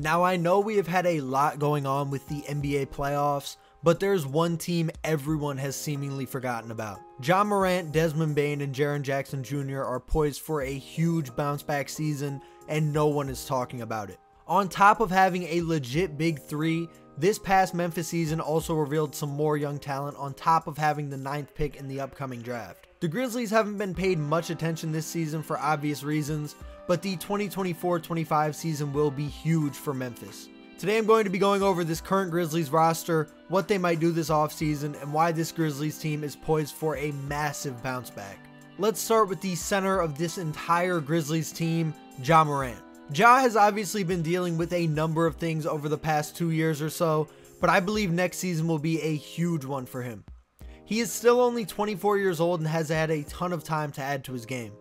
Now I know we have had a lot going on with the NBA playoffs, but there's one team everyone has seemingly forgotten about. Ja Morant, Desmond Bane, and Jaren Jackson Jr. are poised for a huge bounce back season, and no one is talking about it. On top of having a legit big three, this past Memphis season also revealed some more young talent on top of having the ninth pick in the upcoming draft. The Grizzlies haven't been paid much attention this season for obvious reasons, but the 2024-25 season will be huge for Memphis. Today I'm going to be going over this current Grizzlies roster, what they might do this offseason, and why this Grizzlies team is poised for a massive bounce back. Let's start with the center of this entire Grizzlies team, Ja Morant. Ja has obviously been dealing with a number of things over the past two years or so, but I believe next season will be a huge one for him. He is still only 24 years old and has had a ton of time to add to his game.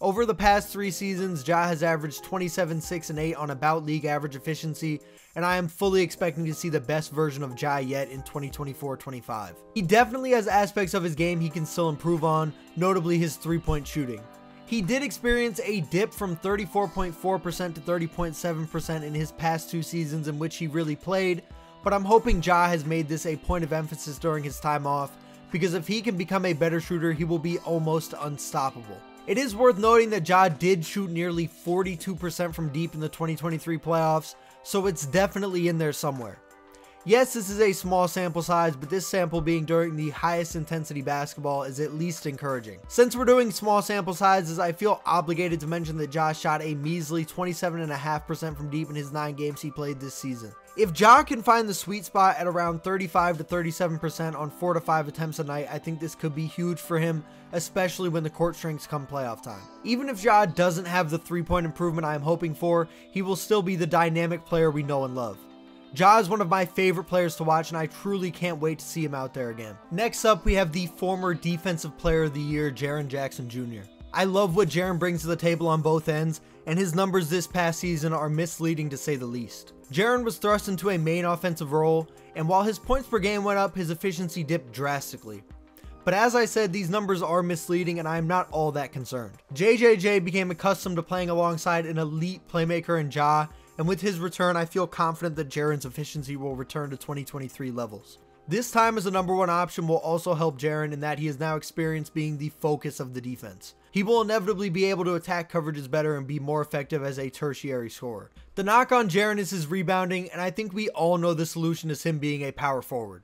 Over the past three seasons, Ja has averaged 27, 6, and 8 on about league average efficiency, and I am fully expecting to see the best version of Ja yet in 2024-25. He definitely has aspects of his game he can still improve on, notably his three-point shooting. He did experience a dip from 34.4% to 30.7% in his past two seasons in which he really played, but I'm hoping Ja has made this a point of emphasis during his time off, because if he can become a better shooter, he will be almost unstoppable. It is worth noting that Ja did shoot nearly 42% from deep in the 2023 playoffs, so it's definitely in there somewhere. Yes, this is a small sample size, but this sample being during the highest intensity basketball is at least encouraging. Since we're doing small sample sizes, I feel obligated to mention that Josh shot a measly 27.5% from deep in his 9 games he played this season. If Ja can find the sweet spot at around 35 to 37% on 4 to 5 attempts a night, I think this could be huge for him, especially when the court shrinks come playoff time. Even if Ja doesn't have the three point improvement I am hoping for, he will still be the dynamic player we know and love. Ja is one of my favorite players to watch, and I truly can't wait to see him out there again. Next up, we have the former Defensive Player of the Year, Jaren Jackson Jr. I love what Jaren brings to the table on both ends, and his numbers this past season are misleading to say the least. Jaren was thrust into a main offensive role, and while his points per game went up, his efficiency dipped drastically. But as I said, these numbers are misleading and I am not all that concerned. JJJ became accustomed to playing alongside an elite playmaker in Ja, and with his return, I feel confident that Jaren's efficiency will return to 2023 levels. This time as a number one option will also help Jaren in that he has now experienced being the focus of the defense. He will inevitably be able to attack coverages better and be more effective as a tertiary scorer. The knock on Jaren is his rebounding, and I think we all know the solution is him being a power forward.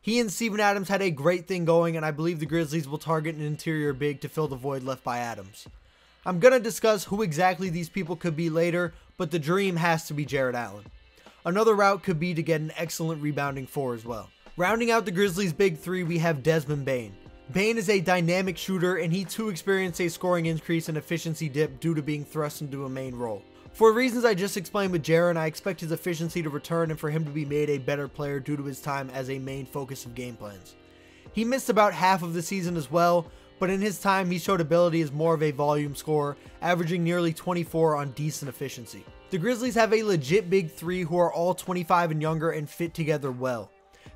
He and Steven Adams had a great thing going, and I believe the Grizzlies will target an interior big to fill the void left by Adams. I'm going to discuss who exactly these people could be later, but the dream has to be Jarrett Allen. Another route could be to get an excellent rebounding four as well. Rounding out the Grizzlies' big three, we have Desmond Bane. Bane is a dynamic shooter, and he too experienced a scoring increase and efficiency dip due to being thrust into a main role. For reasons I just explained with Jaren, I expect his efficiency to return and for him to be made a better player due to his time as a main focus of game plans. He missed about half of the season as well, but in his time he showed ability as more of a volume scorer, averaging nearly 24 on decent efficiency. The Grizzlies have a legit big three who are all 25 and younger and fit together well.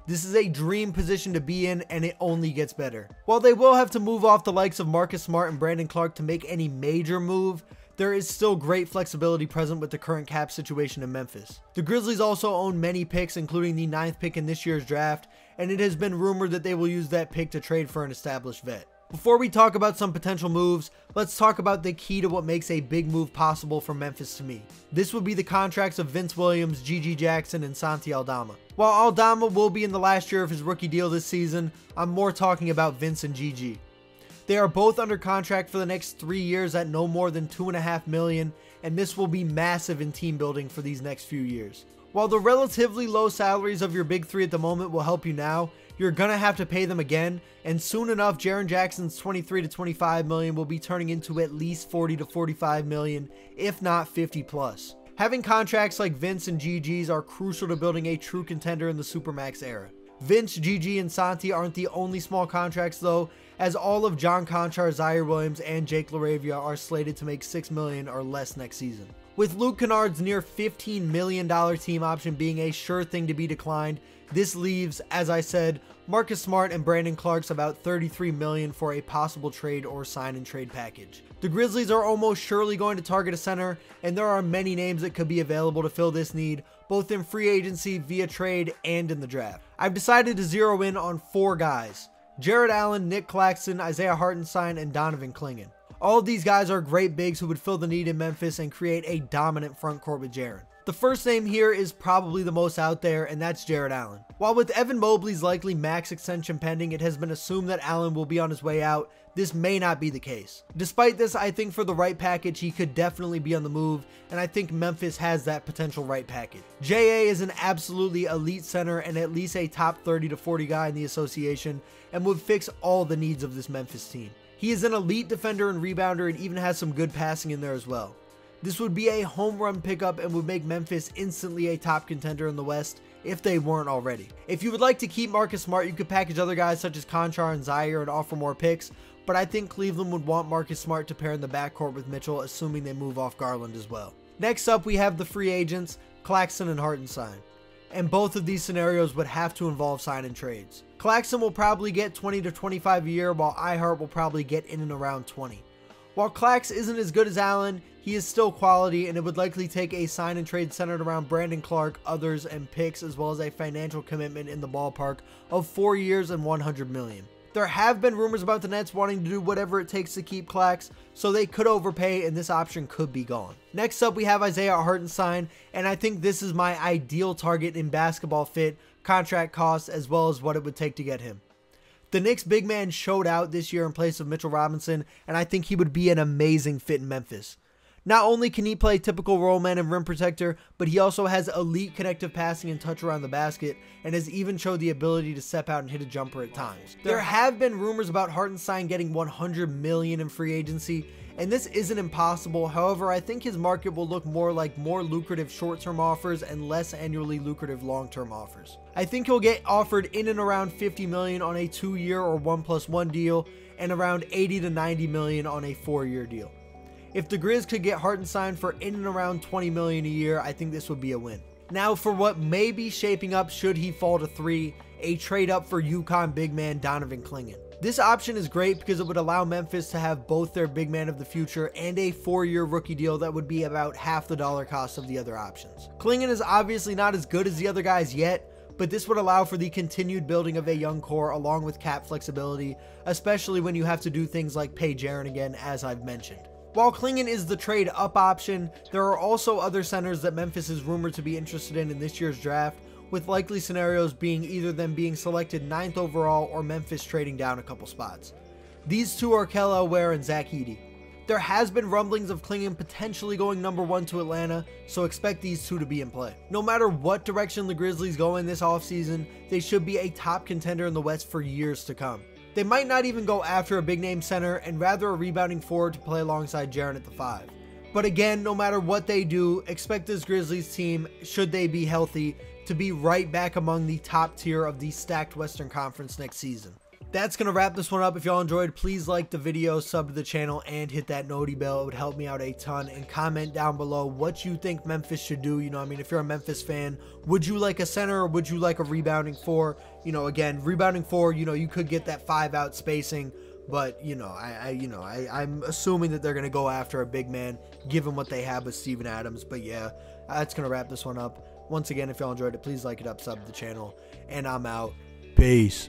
This is a dream position to be in and it only gets better. While they will have to move off the likes of Marcus Smart and Brandon Clarke to make any major move, there is still great flexibility present with the current cap situation in Memphis. The Grizzlies also own many picks, including the ninth pick in this year's draft, and it has been rumored that they will use that pick to trade for an established vet. Before we talk about some potential moves, let's talk about the key to what makes a big move possible for Memphis to me. This would be the contracts of Vince Williams, GG Jackson, and Santi Aldama. While Aldama will be in the last year of his rookie deal this season, I'm more talking about Vince and GG. They are both under contract for the next three years at no more than two and a half million, and this will be massive in team building for these next few years. While the relatively low salaries of your big three at the moment will help you now, you're gonna have to pay them again, and soon enough, Jaren Jackson's 23 to 25 million will be turning into at least 40 to 45 million, if not 50 plus. Having contracts like Vince and GG's are crucial to building a true contender in the Supermax era. Vince, GG, and Santi aren't the only small contracts though, as all of John Konchar, Ziaire Williams, and Jake LaRavia are slated to make 6 million or less next season. With Luke Kennard's near $15 million team option being a sure thing to be declined, this leaves, as I said, Marcus Smart and Brandon Clarke's about 33 million for a possible trade or sign and trade package. The Grizzlies are almost surely going to target a center, and there are many names that could be available to fill this need, both in free agency, via trade, and in the draft. I've decided to zero in on four guys. Jarrett Allen, Nick Claxton, Isaiah Hartenstein, and Donovan Clingan. All of these guys are great bigs who would fill the need in Memphis and create a dominant front court with Jaren. The first name here is probably the most out there, and that's Jarrett Allen. While with Evan Mobley's likely max extension pending, it has been assumed that Allen will be on his way out, this may not be the case. Despite this, I think for the right package, he could definitely be on the move, and I think Memphis has that potential right package. JA is an absolutely elite center and at least a top 30 to 40 guy in the association, and would fix all the needs of this Memphis team. He is an elite defender and rebounder and even has some good passing in there as well. This would be a home run pickup and would make Memphis instantly a top contender in the West if they weren't already. If you would like to keep Marcus Smart, you could package other guys such as Konchar and Ziaire and offer more picks, but I think Cleveland would want Marcus Smart to pair in the backcourt with Mitchell, assuming they move off Garland as well. Next up, we have the free agents, Claxton and Hartenstein and both of these scenarios would have to involve sign and trades. Claxton will probably get 20 to 25 a year, while I-Hart will probably get in and around 20. While Clax isn't as good as Allen, he is still quality and it would likely take a sign and trade centered around Brandon Clarke, others, and picks as well as a financial commitment in the ballpark of 4 years and 100 million. There have been rumors about the Nets wanting to do whatever it takes to keep Clax, so they could overpay and this option could be gone. Next up, we have Isaiah Hartenstein, and I think this is my ideal target in basketball fit, contract costs, as well as what it would take to get him. The Knicks big man showed out this year in place of Mitchell Robinson, and I think he would be an amazing fit in Memphis. Not only can he play typical role man and rim protector, but he also has elite connective passing and touch around the basket, and has even showed the ability to step out and hit a jumper at times. There have been rumors about Hartenstein getting 100 million in free agency, and this isn't impossible. However, I think his market will look more like more lucrative short-term offers and less annually lucrative long-term offers. I think he'll get offered in and around 50 million on a two-year or one plus one deal, and around 80 to 90 million on a four-year deal. If the Grizz could get Hartenstein for in and around 20 million a year, I think this would be a win. Now for what may be shaping up should he fall to 3, a trade up for UConn big man Donovan Clingan. This option is great because it would allow Memphis to have both their big man of the future and a four-year rookie deal that would be about half the dollar cost of the other options. Clingan is obviously not as good as the other guys yet, but this would allow for the continued building of a young core along with cap flexibility, especially when you have to do things like pay Jaren again as I've mentioned. While Clingan is the trade up option, there are also other centers that Memphis is rumored to be interested in in this year's draft, with likely scenarios being either them being selected 9th overall or Memphis trading down a couple spots. These two are Kel'el Ware and Zach Edey. There has been rumblings of Clingan potentially going number one to Atlanta, so expect these two to be in play. No matter what direction the Grizzlies go in this offseason, they should be a top contender in the West for years to come. They might not even go after a big name center and rather a rebounding forward to play alongside Jaren at the 5. But again, no matter what they do, expect this Grizzlies team, should they be healthy, to be right back among the top tier of the stacked Western Conference next season that's going to wrap this one up. If y'all enjoyed, please like the video, sub to the channel, and hit that noti bell. It would help me out a ton. And comment down below what you think Memphis should do. You know, I mean, if you're a Memphis fan, would you like a center or would you like a rebounding four? You know, again, rebounding four, you know, you could get that five out spacing. But, you know, I, I you know, I, I'm assuming that they're going to go after a big man, given what they have with Steven Adams. But yeah, that's going to wrap this one up. Once again, if y'all enjoyed it, please like it up, sub the channel, and I'm out. Peace.